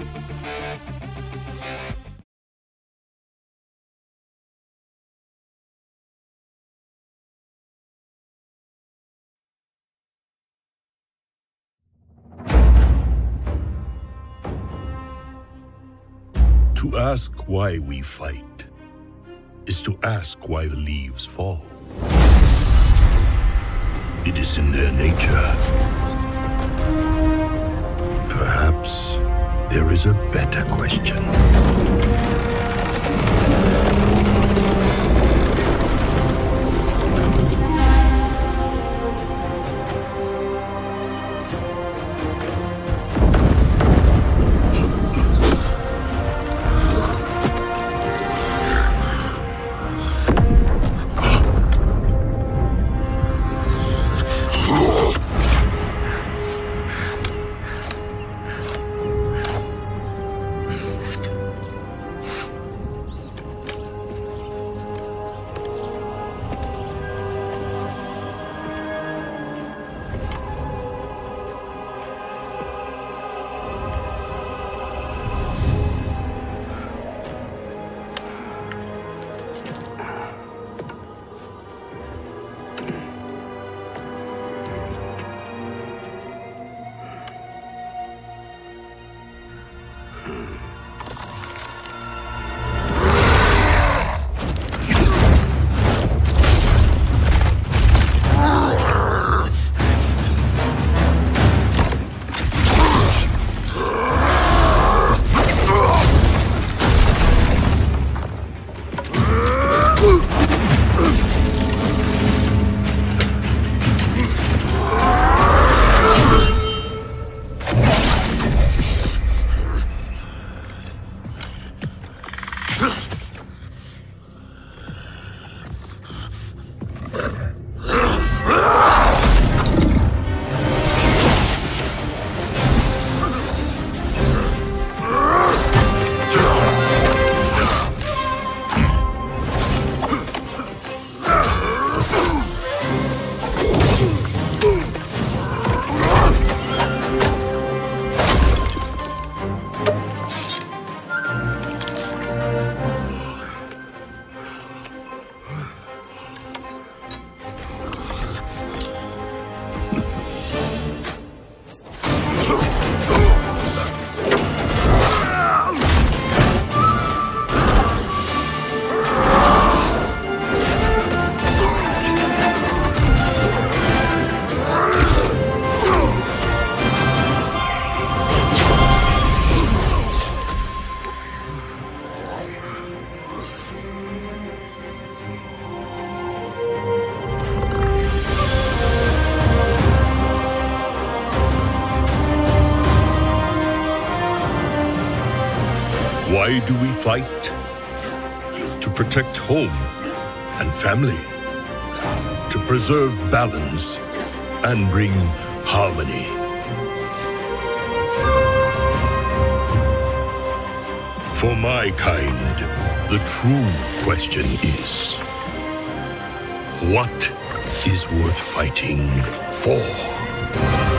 To ask why we fight is to ask why the leaves fall. It is in their nature. There is a better question. Why do we fight? To protect home and family. To preserve balance and bring harmony. For my kind, the true question is what is worth fighting for?